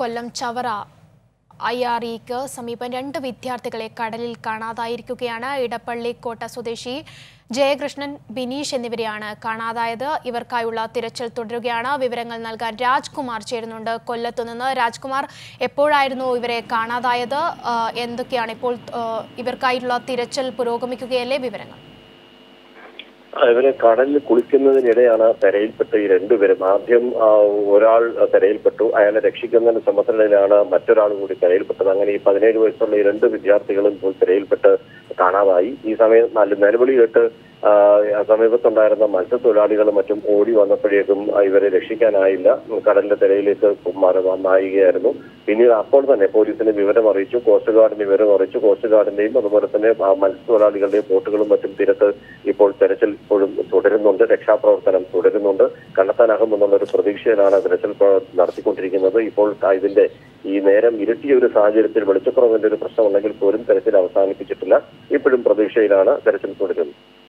Kollam Chavara I R ഇക്ക് സമീപം രണ്ട് വിദ്യാർത്ഥികളെ കടലിൽ കാണാതായിരിക്കുകയാണ്. ഇടപ്പള്ളി കോട്ട സ്വദേശി ജയകൃഷ്ണൻ ബിനീഷ് എന്നിവരെയാണ് കാണാതായത്. ഇവർക്കായുള്ള തിരച്ചിൽ തുടരുകയാണ്. വിവരങ്ങൾ നൽകാൻ രാജ്കുമാർ ചേരുന്നുണ്ട്. കൊല്ലത്തു നിന്ന് രാജ്കുമാർ എപ്പോഴായിരുന്നു ഇവരെ കാണാതായത്? എന്തൊക്കെയാണ് ഇപ്പോൾ ഇവർക്കായിട്ടുള്ള തിരച്ചിൽ പുരോഗമിക്കുകയല്ലേ? വിവരങ്ങൾ. ഇവർ കടലിൽ കുളിക്കുന്നതിനിടെയാണ് തെരയിൽപ്പെട്ട ഈ രണ്ടുപേരും ആദ്യം ഒരാൾ തെരയിൽപ്പെട്ടു അയാളെ രക്ഷിക്കുന്നതിന് ശ്രമത്തിനിടയിലാണ് മറ്റൊരാൾ കൂടി തെരയിൽപ്പെട്ടത് അങ്ങനെ ഈ പതിനേഴ് വയസ്സുള്ള ഈ രണ്ട് വിദ്യാർത്ഥികളും തെരയിൽപ്പെട്ട് കാണാതായി. ഈ സമയം നല്ല നിലവിളി കേട്ട് സമീപത്തുണ്ടായിരുന്ന മത്സ്യത്തൊഴിലാളികളും മറ്റും ഓടി വന്നപ്പോഴേക്കും ഇവരെ രക്ഷിക്കാനായില്ല. കടലിന്റെ തിരയിലേക്ക് നായികയായിരുന്നു. പിന്നീട് അപ്പോൾ തന്നെ പോലീസിന് വിവരം അറിയിച്ചു. കോസ്റ്റ് ഗാർഡിന് വിവരം അറിയിച്ചു. കോസ്റ്റ് ഗാർഡിന്റെയും അതുപോലെ തന്നെ മത്സ്യത്തൊഴിലാളികളുടെയും ബോട്ടുകളും മറ്റും തീരത്ത് ഇപ്പോൾ തെരച്ചിൽ ഇപ്പോഴും തുടരുന്നുണ്ട്. രക്ഷാപ്രവർത്തനം തുടരുന്നുണ്ട്. കണ്ടെത്താനാകുമെന്നുള്ള ഒരു പ്രതീക്ഷയിലാണ് തെരച്ചിൽ നടത്തിക്കൊണ്ടിരിക്കുന്നത്. ഇപ്പോൾ ഇതിന്റെ ഈ നേരം ഇരുട്ടിയ ഒരു സാഹചര്യത്തിൽ വെളിച്ചക്കുറവിന്റെ ഒരു പ്രശ്നമുണ്ടെങ്കിൽ പോലും തെരച്ചിൽ അവസാനിപ്പിച്ചിട്ടില്ല. ഇപ്പോഴും പ്രതീക്ഷയിലാണ് തെരച്ചിൽ തുടരുന്നത്.